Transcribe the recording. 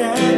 that.